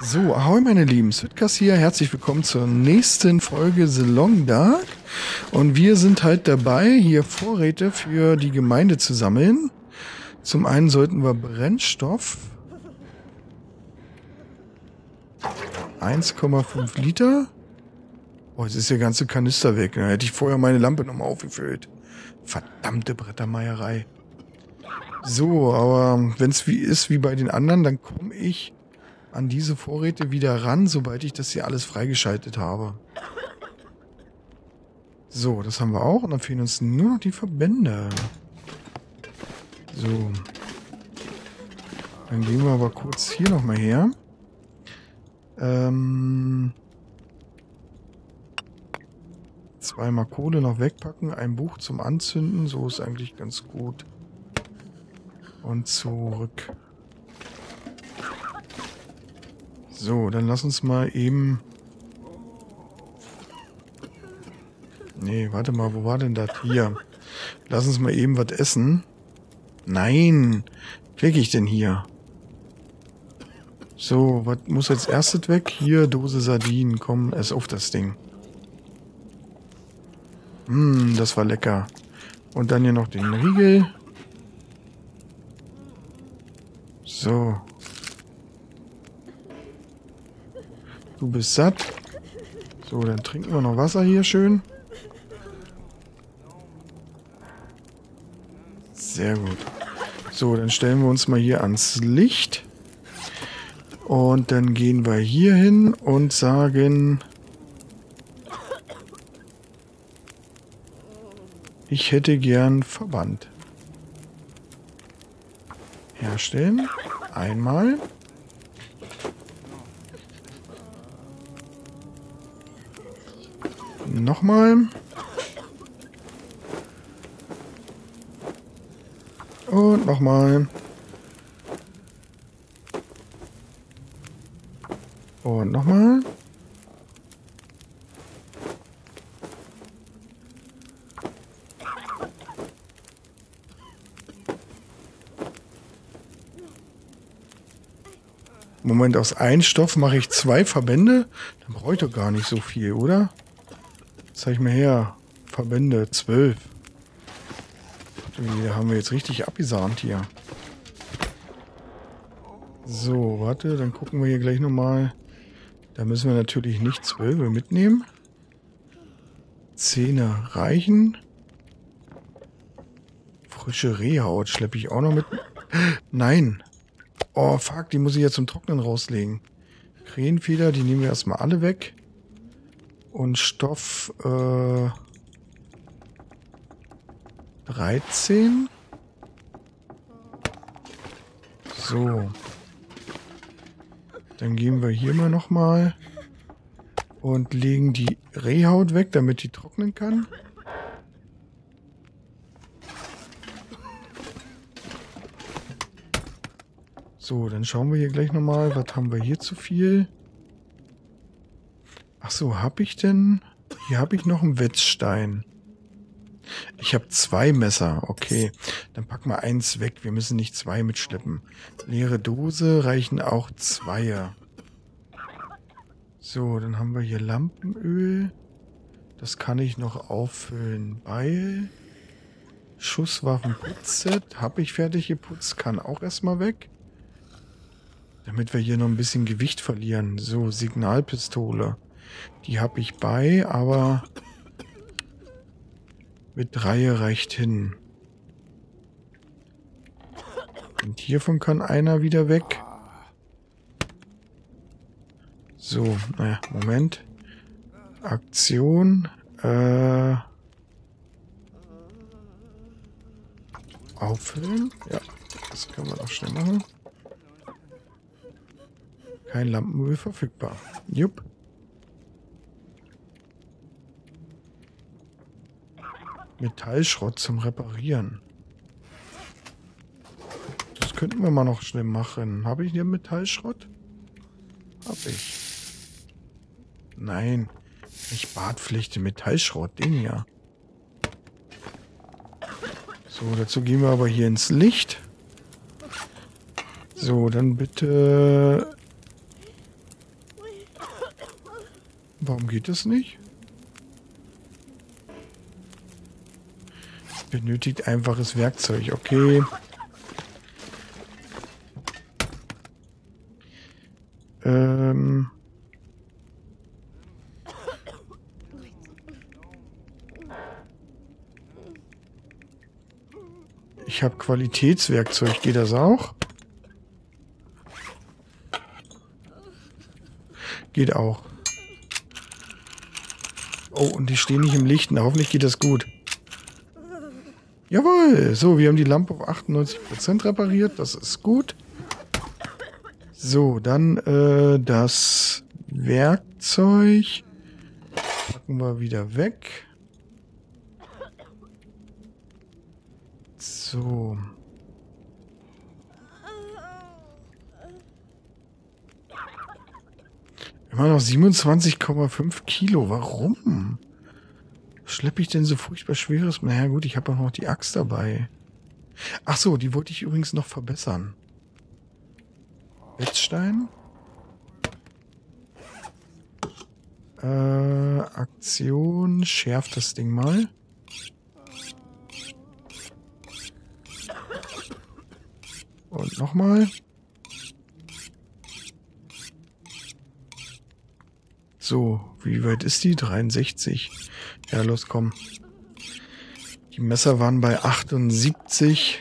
So, ahoi meine Lieben, Südkas hier, herzlich willkommen zur nächsten Folge The Long Dark. Und wir sind halt dabei, hier Vorräte für die Gemeinde zu sammeln. Zum einen sollten wir Brennstoff 1,5 Liter. Oh, jetzt ist der ganze Kanister weg. Da hätte ich vorher meine Lampe nochmal aufgefüllt. Verdammte Brettermeierei. So, aber wenn es wie ist wie bei den anderen, dann komme ich an diese Vorräte wieder ran, sobald ich das hier alles freigeschaltet habe. So, das haben wir auch. Und dann fehlen uns nur noch die Verbände. So. Dann gehen wir aber kurz hier nochmal her. Ähm... Zweimal Kohle noch wegpacken, ein Buch zum Anzünden, so ist eigentlich ganz gut. Und zurück. So, dann lass uns mal eben... Nee, warte mal, wo war denn das? Hier. Lass uns mal eben was essen. Nein! Krieg ich denn hier? So, was muss als erstes weg? Hier, Dose Sardinen. Komm, ess auf das Ding. Hm, das war lecker. Und dann hier noch den Riegel. So. Du bist satt. So, dann trinken wir noch Wasser hier schön. Sehr gut. So, dann stellen wir uns mal hier ans Licht. Und dann gehen wir hier hin und sagen... Ich hätte gern Verband. Herstellen. Einmal. Nochmal. Und nochmal. Und nochmal. Moment, aus einem Stoff mache ich zwei Verbände? Dann brauche ich doch gar nicht so viel, oder? Zeig mir her. Verbände, zwölf. Da haben wir jetzt richtig abgesahnt hier. So, warte, dann gucken wir hier gleich nochmal. Da müssen wir natürlich nicht zwölf mitnehmen. Zähne reichen. Frische Rehhaut schleppe ich auch noch mit. Nein. Oh, fuck, die muss ich ja zum Trocknen rauslegen. Krähenfeder, die nehmen wir erstmal alle weg. Und Stoff äh, 13. So. Dann gehen wir hier mal nochmal und legen die Rehhaut weg, damit die trocknen kann. So, dann schauen wir hier gleich nochmal, was haben wir hier zu viel. Ach so, habe ich denn... Hier habe ich noch einen Wetzstein. Ich habe zwei Messer. Okay, dann packen wir eins weg. Wir müssen nicht zwei mitschleppen. Leere Dose reichen auch zwei. So, dann haben wir hier Lampenöl. Das kann ich noch auffüllen. Beil. Schusswaffenputzset. Habe ich fertig geputzt. Kann auch erstmal weg. Damit wir hier noch ein bisschen Gewicht verlieren. So, Signalpistole. Die habe ich bei, aber mit drei reicht hin. Und hiervon kann einer wieder weg. So, naja, Moment. Aktion. Äh, auffüllen. Ja, das können wir doch schnell machen. Kein Lampenöl verfügbar. Jupp. Metallschrott zum Reparieren. Das könnten wir mal noch schnell machen. Habe ich hier Metallschrott? Hab ich. Nein. Nicht Badpflichte, Metallschrott. Den hier. So, dazu gehen wir aber hier ins Licht. So, dann bitte Warum geht das nicht? Benötigt einfaches Werkzeug. Okay. Ähm. Ich habe Qualitätswerkzeug. Geht das auch? Geht auch. Oh, und die stehen nicht im Licht. Na, hoffentlich geht das gut. Jawohl. So, wir haben die Lampe auf 98% repariert. Das ist gut. So, dann äh, das Werkzeug packen wir wieder weg. So. Immer noch 27,5 Kilo. Warum? Schleppe ich denn so furchtbar schweres? Naja gut, ich habe auch noch die Axt dabei. Ach so, die wollte ich übrigens noch verbessern. Wetzstein. Äh, Aktion. Schärft das Ding mal. Und nochmal. So, wie weit ist die? 63. Ja, los, komm. Die Messer waren bei 78.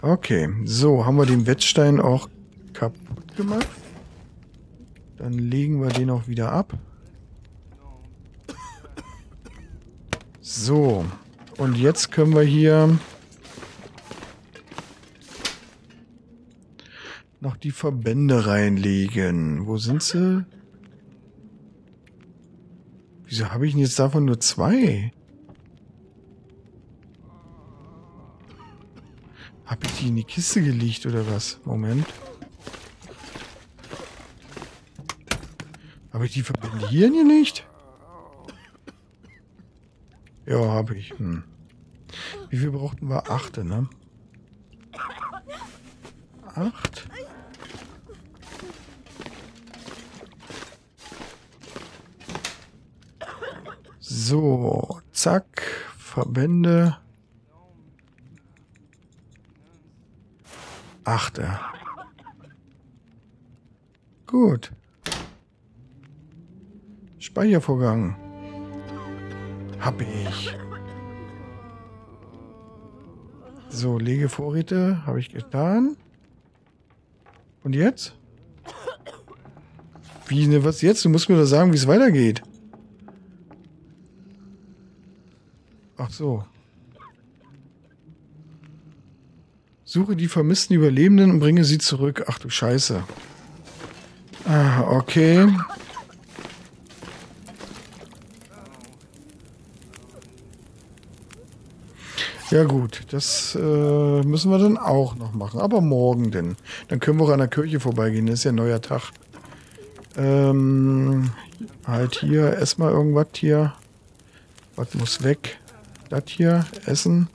Okay, so, haben wir den Wettstein auch kaputt gemacht. Dann legen wir den auch wieder ab. So, und jetzt können wir hier noch die Verbände reinlegen. Wo sind sie? Wieso habe ich denn jetzt davon nur zwei? Habe ich die in die Kiste gelegt oder was? Moment. Habe ich die Verbände hier hingelegt? Ja, habe ich. Hm. Wie viel brauchten wir? Achte, ne? Acht. So, zack, Verbände. Achte. Gut. Speichervorgang. Hab ich. So, Legevorräte habe ich getan. Und jetzt? Wie, ne, was jetzt? Du musst mir doch sagen, wie es weitergeht. Ach so. Suche die vermissten Überlebenden und bringe sie zurück. Ach du Scheiße. Ah, okay. Ja gut, das äh, müssen wir dann auch noch machen. Aber morgen denn. Dann können wir auch an der Kirche vorbeigehen. Das ist ja ein neuer Tag. Ähm, halt hier, ess mal irgendwas hier. Was muss weg? Das hier, essen.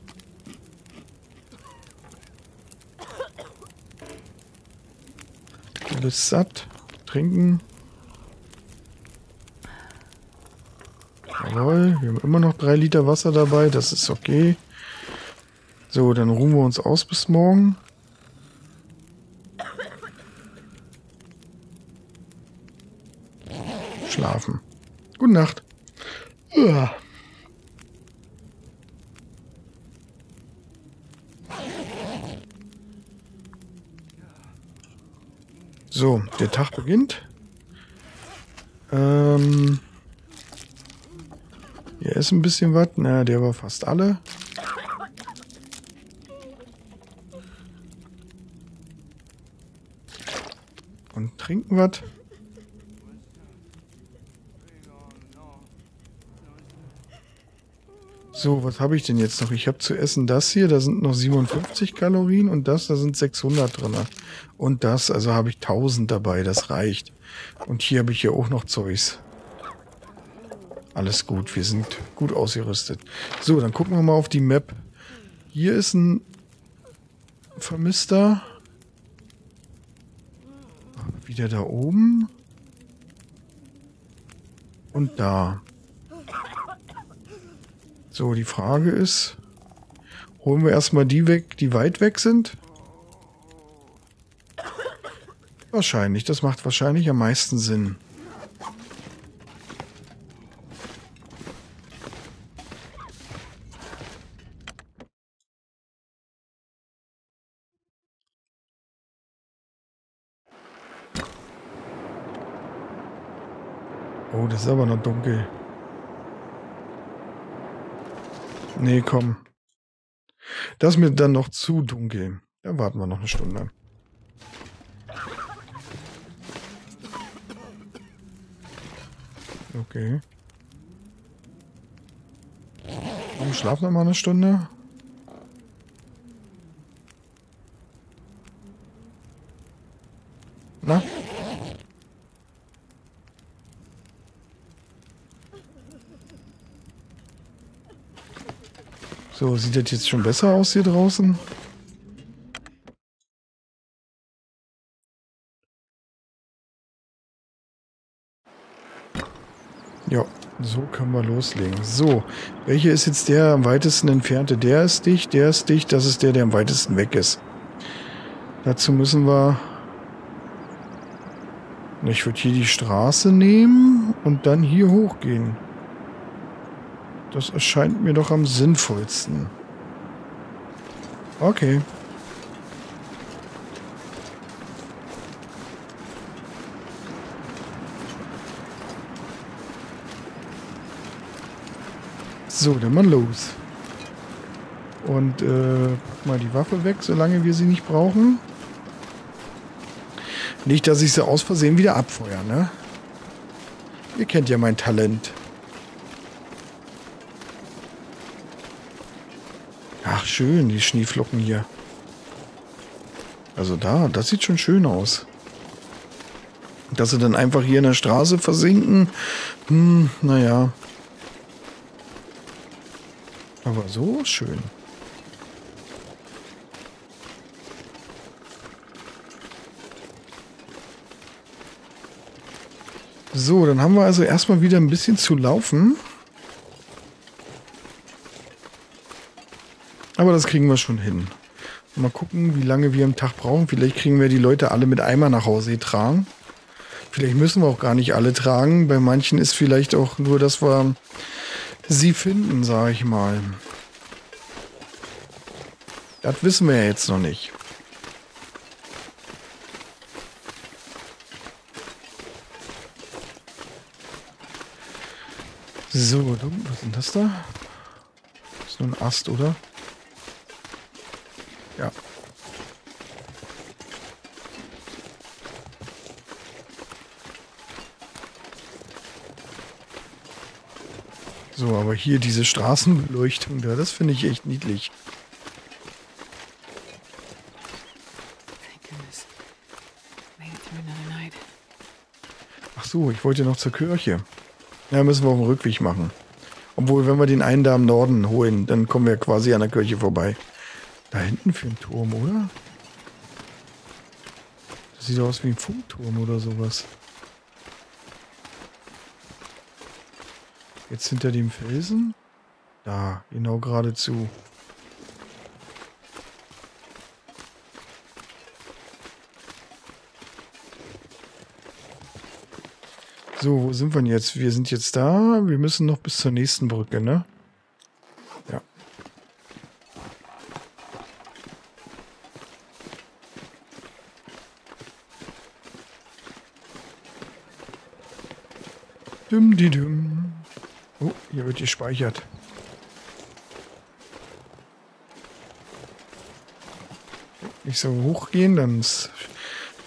Alles satt. Trinken. Jawohl, wir haben immer noch drei Liter Wasser dabei, das ist okay. So, dann ruhen wir uns aus bis morgen. Schlafen. Gute Nacht. Uah. So, der Tag beginnt. Ähm, hier ist ein bisschen was. Na, der war fast alle. Und trinken was. So, was habe ich denn jetzt noch? Ich habe zu essen das hier, da sind noch 57 Kalorien und das, da sind 600 drin. Und das, also habe ich 1000 dabei, das reicht. Und hier habe ich ja auch noch Zeugs. Alles gut, wir sind gut ausgerüstet. So, dann gucken wir mal auf die Map. Hier ist ein Vermisster. Wieder da oben. Und da. So, die Frage ist, holen wir erstmal die weg, die weit weg sind? Wahrscheinlich, das macht wahrscheinlich am meisten Sinn. Oh, das ist aber noch dunkel. Nee, komm. Das ist mir dann noch zu dunkel. Dann warten wir noch eine Stunde. Okay. Komm, schlaf noch mal eine Stunde. Na? So, sieht das jetzt schon besser aus hier draußen? Ja, so können wir loslegen. So, welcher ist jetzt der am weitesten entfernte? Der ist dicht, der ist dicht, das ist der, der am weitesten weg ist. Dazu müssen wir... Ich würde hier die Straße nehmen und dann hier hochgehen. Das erscheint mir doch am sinnvollsten. Okay. So, dann mal los. Und äh, mal die Waffe weg, solange wir sie nicht brauchen. Nicht, dass ich sie aus Versehen wieder abfeuere, ne? Ihr kennt ja mein Talent. Schön, die Schneeflocken hier. Also da, das sieht schon schön aus. Dass sie dann einfach hier in der Straße versinken, hm, naja. Aber so schön. So, dann haben wir also erstmal wieder ein bisschen zu laufen. Aber das kriegen wir schon hin. Mal gucken, wie lange wir am Tag brauchen. Vielleicht kriegen wir die Leute alle mit Eimer nach Hause tragen. Vielleicht müssen wir auch gar nicht alle tragen. Bei manchen ist vielleicht auch nur, dass wir sie finden, sage ich mal. Das wissen wir ja jetzt noch nicht. So, was ist denn das da? Das ist nur ein Ast, oder? Hier diese Straßenbeleuchtung da, das finde ich echt niedlich. Ach so, ich wollte noch zur Kirche. Ja, müssen wir auf dem Rückweg machen. Obwohl, wenn wir den einen da im Norden holen, dann kommen wir quasi an der Kirche vorbei. Da hinten für einen Turm, oder? Das sieht aus wie ein Funkturm oder sowas. Jetzt hinter dem Felsen? Da, genau geradezu. So, wo sind wir denn jetzt? Wir sind jetzt da. Wir müssen noch bis zur nächsten Brücke, ne? Dum, die, dum. Hier wird gespeichert. Nicht so hochgehen, dann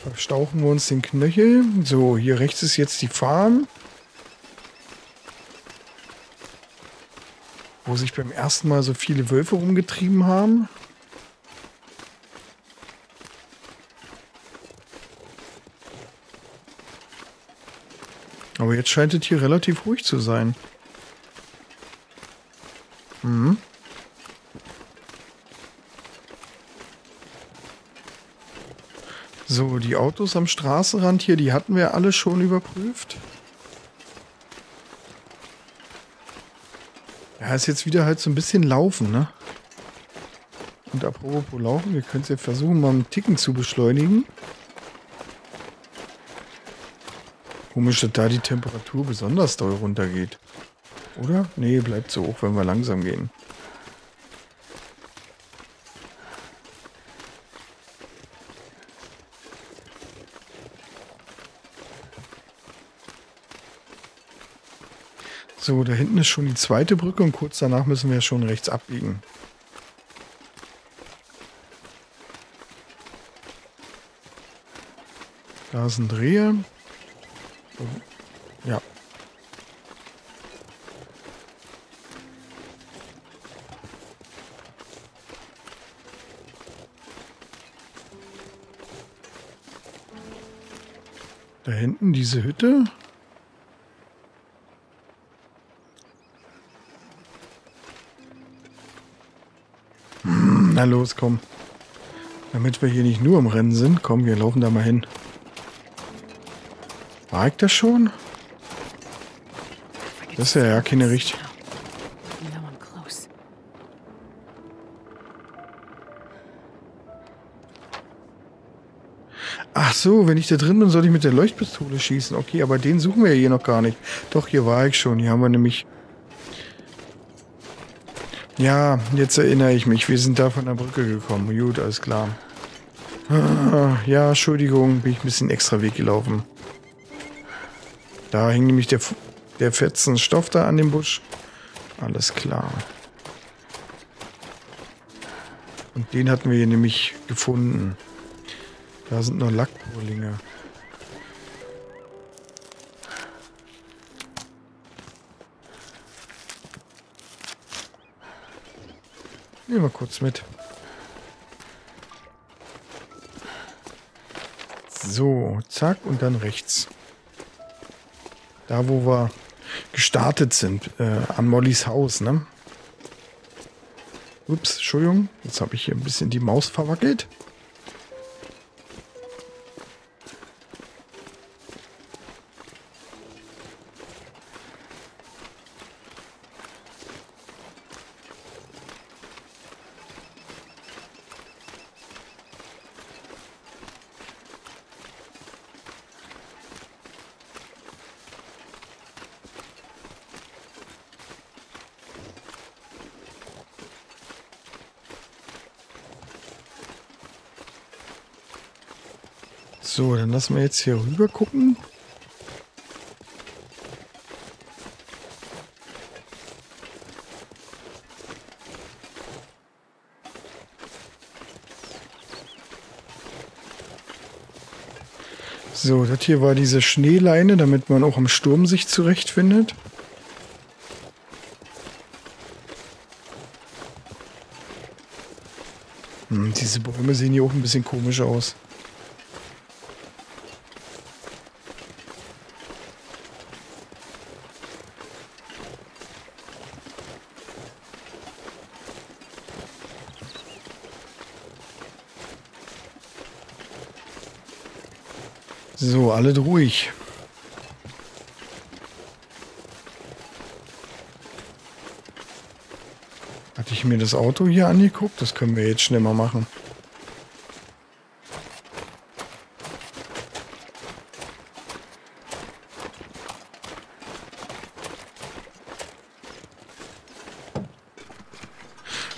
verstauchen wir uns den Knöchel. So, hier rechts ist jetzt die Farm. Wo sich beim ersten Mal so viele Wölfe rumgetrieben haben. Aber jetzt scheint es hier relativ ruhig zu sein. Die Autos am Straßenrand hier, die hatten wir alle schon überprüft. Ja, ist jetzt wieder halt so ein bisschen Laufen, ne? Und apropos Laufen, wir können es ja versuchen, mal einen Ticken zu beschleunigen. Komisch, dass da die Temperatur besonders doll runtergeht. Oder? Nee, bleibt so hoch, wenn wir langsam gehen. So, da hinten ist schon die zweite Brücke und kurz danach müssen wir schon rechts abbiegen. Da ist ein Dreher. Ja. Da hinten diese Hütte. Na los, komm. Damit wir hier nicht nur im Rennen sind, komm, wir laufen da mal hin. War ich das schon? Das ist ja, ja keine Richtung. Ach so, wenn ich da drin bin, soll ich mit der Leuchtpistole schießen. Okay, aber den suchen wir ja hier noch gar nicht. Doch, hier war ich schon. Hier haben wir nämlich... Ja, jetzt erinnere ich mich. Wir sind da von der Brücke gekommen. Gut, alles klar. Ah, ja, Entschuldigung, bin ich ein bisschen extra Weg gelaufen. Da hing nämlich der, der fetzen Stoff da an dem Busch. Alles klar. Und den hatten wir hier nämlich gefunden. Da sind nur Lackrohlinge. Nehmen wir kurz mit. So, zack und dann rechts. Da, wo wir gestartet sind, äh, an Mollys Haus, ne? Ups, Entschuldigung, jetzt habe ich hier ein bisschen die Maus verwackelt. So, dann lassen wir jetzt hier rüber gucken. So, das hier war diese Schneeleine, damit man auch im Sturm sich zurechtfindet. Hm, diese Bäume sehen hier auch ein bisschen komisch aus. So, alle ruhig. Hatte ich mir das Auto hier angeguckt? Das können wir jetzt schnell mal machen.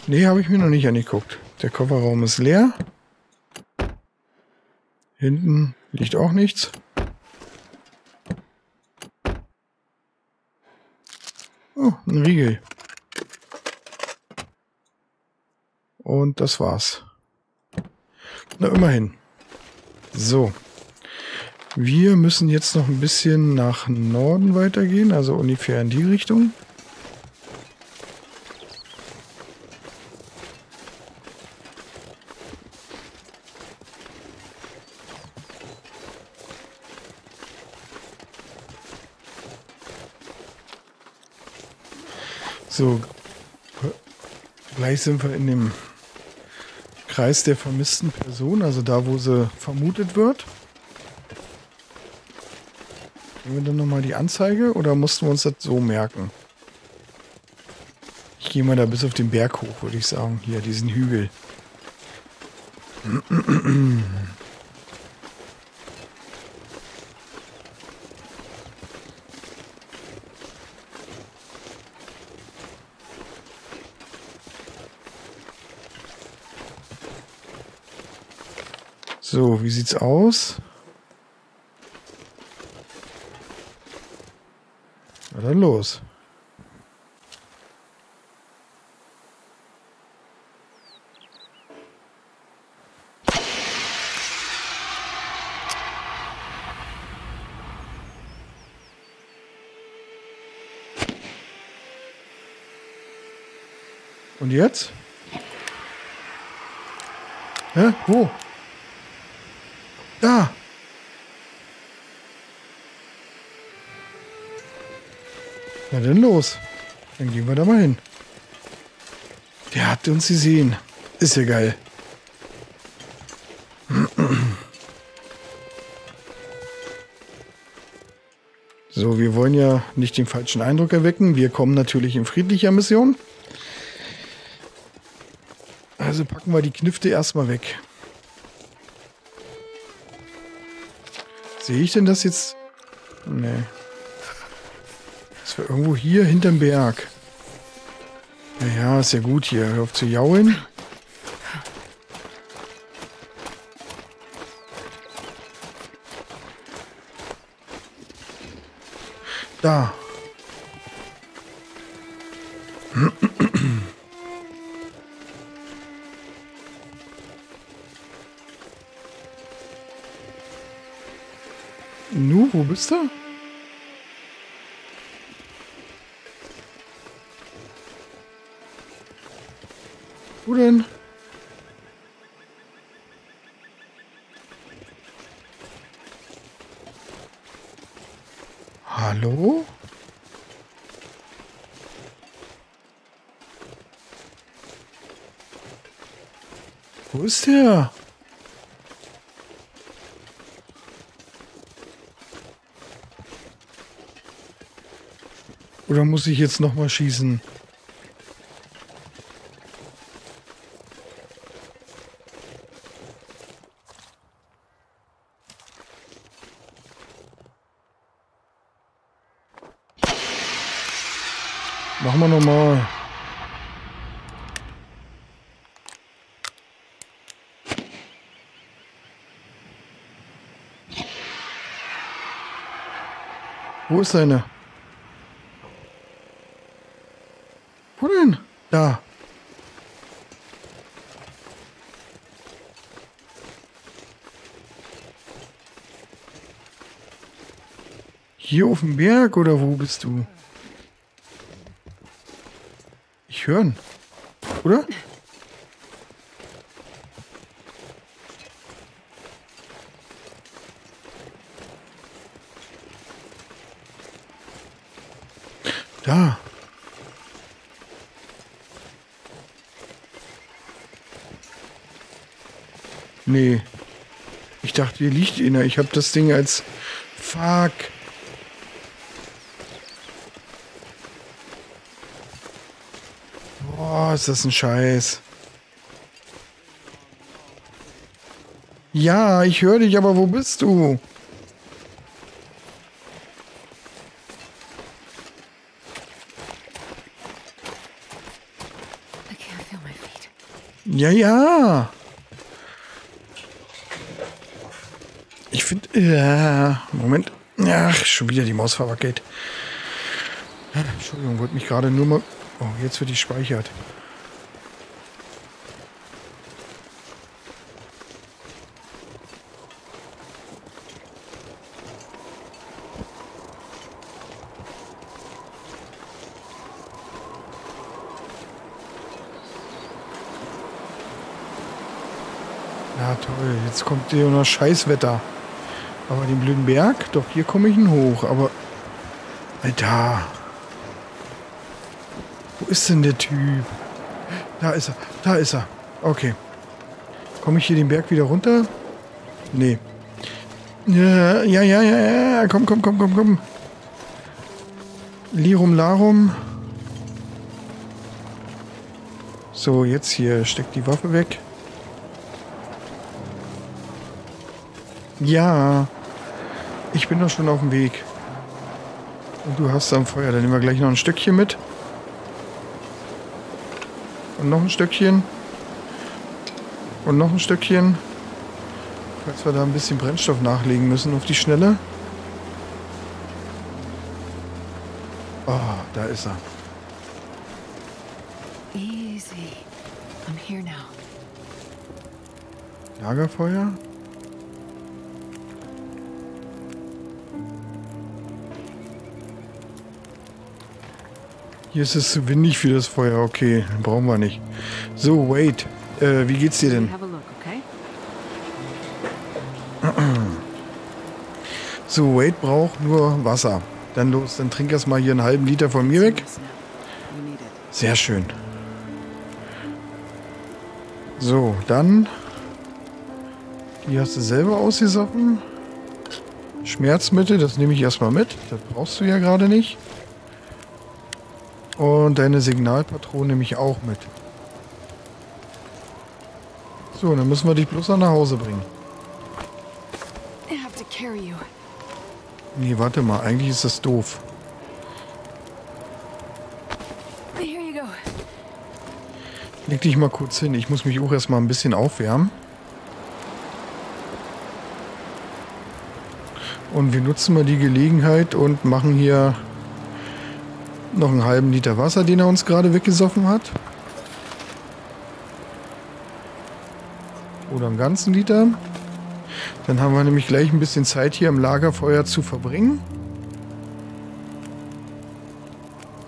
Nee, habe ich mir noch nicht angeguckt. Der Kofferraum ist leer. Hinten liegt auch nichts. Oh, ein Riegel. Und das war's. Na, immerhin. So. Wir müssen jetzt noch ein bisschen nach Norden weitergehen, also ungefähr in die Richtung. So, gleich sind wir in dem Kreis der vermissten Person, also da, wo sie vermutet wird. Nehmen wir dann nochmal die Anzeige oder mussten wir uns das so merken? Ich gehe mal da bis auf den Berg hoch, würde ich sagen. Hier, diesen Hügel. So, wie sieht's aus? Na dann los. Und jetzt? Hä? Wo? Da. Na dann los. Dann gehen wir da mal hin. Der hat uns gesehen. Ist ja geil. So, wir wollen ja nicht den falschen Eindruck erwecken. Wir kommen natürlich in friedlicher Mission. Also packen wir die Knifte erstmal weg. Sehe ich denn das jetzt? Nee. Das war irgendwo hier hinterm Berg. Naja, ist ja gut hier. Hör auf zu jaulen. Wo denn? Hallo? Wo ist der? Oder muss ich jetzt noch mal schießen? Machen wir noch mal. Wo ist seine? Wo denn? Da. Hier auf dem Berg oder wo bist du? Ich höre ihn. Oder? Da. Nee. Ich dachte, hier liegt einer. Ich habe das Ding als... Fuck. Boah, ist das ein Scheiß. Ja, ich höre dich, aber wo bist du? I can't feel my feet. Ja, ja. Ich finde... Ja, Moment. Ach, schon wieder die Maus verwackelt. Entschuldigung, wollte mich gerade nur mal... Oh, jetzt wird die speichert. Ja, toll. Jetzt kommt hier noch Scheißwetter. Aber den blöden Berg? Doch, hier komme ich ihn hoch. Aber... Alter. Wo ist denn der Typ? Da ist er. Da ist er. Okay. Komme ich hier den Berg wieder runter? Nee. Ja, ja, ja, ja, ja. Komm, komm, komm, komm, komm. Lirum Larum. So, jetzt hier. Steckt die Waffe weg. Ja. Ich bin doch schon auf dem Weg. Und du hast am Feuer. Dann nehmen wir gleich noch ein Stückchen mit. Und noch ein Stückchen. Und noch ein Stückchen. Falls wir da ein bisschen Brennstoff nachlegen müssen auf die Schnelle. Oh, da ist er. Easy. I'm here now. Lagerfeuer. Hier ist es zu windig für das Feuer. Okay, brauchen wir nicht. So, wait. Äh, wie geht's dir denn? So, Wade braucht nur Wasser. Dann los, dann trink erst mal hier einen halben Liter von mir weg. Sehr schön. So, dann. Die hast du selber ausgesoffen. Schmerzmittel, das nehme ich erstmal mit. Das brauchst du ja gerade nicht. Und deine Signalpatrone nehme ich auch mit. So, dann müssen wir dich bloß noch nach Hause bringen. Nee, warte mal, eigentlich ist das doof. Leg dich mal kurz hin. Ich muss mich auch erstmal ein bisschen aufwärmen. Und wir nutzen mal die Gelegenheit und machen hier noch einen halben Liter Wasser, den er uns gerade weggesoffen hat. Oder einen ganzen Liter. Dann haben wir nämlich gleich ein bisschen Zeit hier im Lagerfeuer zu verbringen.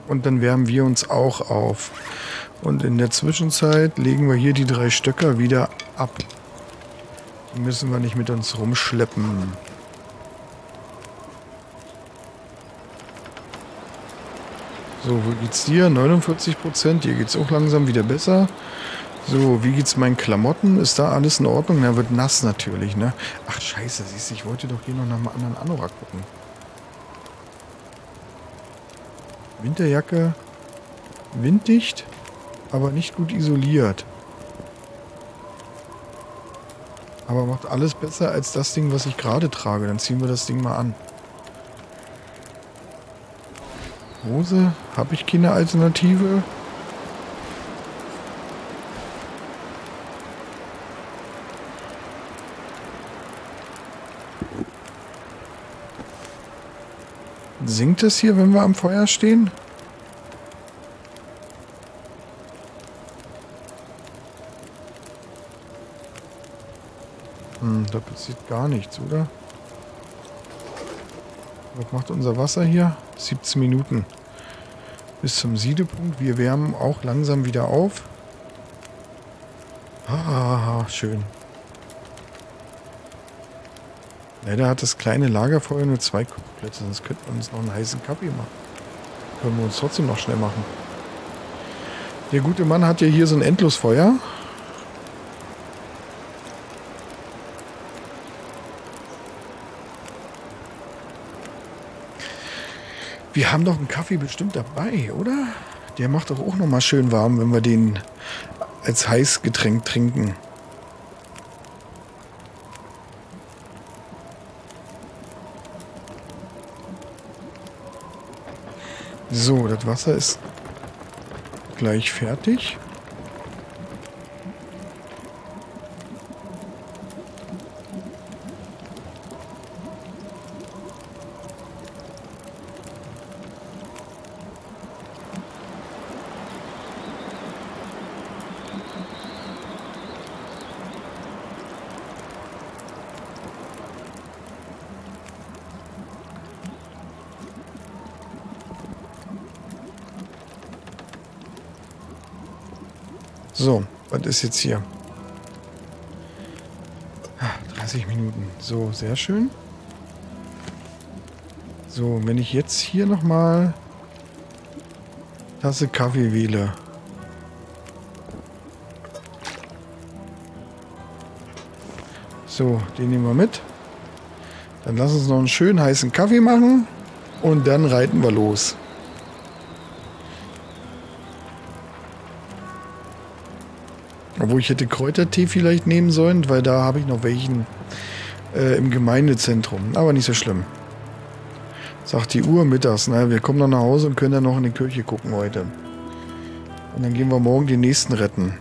Und dann wärmen wir uns auch auf. Und in der Zwischenzeit legen wir hier die drei Stöcker wieder ab. Die müssen wir nicht mit uns rumschleppen. So, wo geht's dir? 49 Prozent. Hier geht's auch langsam wieder besser. So, wie geht's meinen Klamotten? Ist da alles in Ordnung? Na, wird nass natürlich, ne? Ach, scheiße, siehst du, ich wollte doch hier noch nach einem anderen Anorak gucken. Winterjacke, winddicht, aber nicht gut isoliert. Aber macht alles besser als das Ding, was ich gerade trage. Dann ziehen wir das Ding mal an. Hose, habe ich keine Alternative? Singt es hier, wenn wir am Feuer stehen? Hm, da passiert gar nichts, oder? Was macht unser Wasser hier? 17 Minuten. Bis zum Siedepunkt. Wir wärmen auch langsam wieder auf. Ah, schön. Leider hat das kleine Lagerfeuer nur zwei Kochplätze, sonst könnten wir uns noch einen heißen Kaffee machen. Können wir uns trotzdem noch schnell machen. Der gute Mann hat ja hier so ein Endlosfeuer. Wir haben doch einen Kaffee bestimmt dabei, oder? Der macht doch auch noch mal schön warm, wenn wir den als Heißgetränk trinken. So, das Wasser ist gleich fertig. So, was ist jetzt hier? Ah, 30 Minuten. So, sehr schön. So, wenn ich jetzt hier nochmal Tasse Kaffee wähle. So, den nehmen wir mit. Dann lass uns noch einen schönen heißen Kaffee machen und dann reiten wir los. Obwohl ich hätte Kräutertee vielleicht nehmen sollen, weil da habe ich noch welchen äh, im Gemeindezentrum. Aber nicht so schlimm. Sagt die Uhr mittags. Naja, wir kommen dann nach Hause und können dann noch in die Kirche gucken heute. Und dann gehen wir morgen den nächsten retten.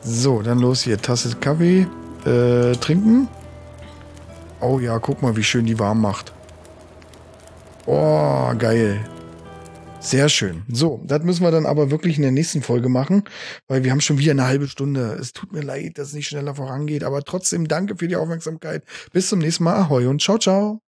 So, dann los hier. Tasse Kaffee. Äh, trinken. Oh ja, guck mal, wie schön die warm macht. Oh, geil. Sehr schön. So, das müssen wir dann aber wirklich in der nächsten Folge machen, weil wir haben schon wieder eine halbe Stunde. Es tut mir leid, dass es nicht schneller vorangeht, aber trotzdem danke für die Aufmerksamkeit. Bis zum nächsten Mal. Ahoi und ciao, ciao.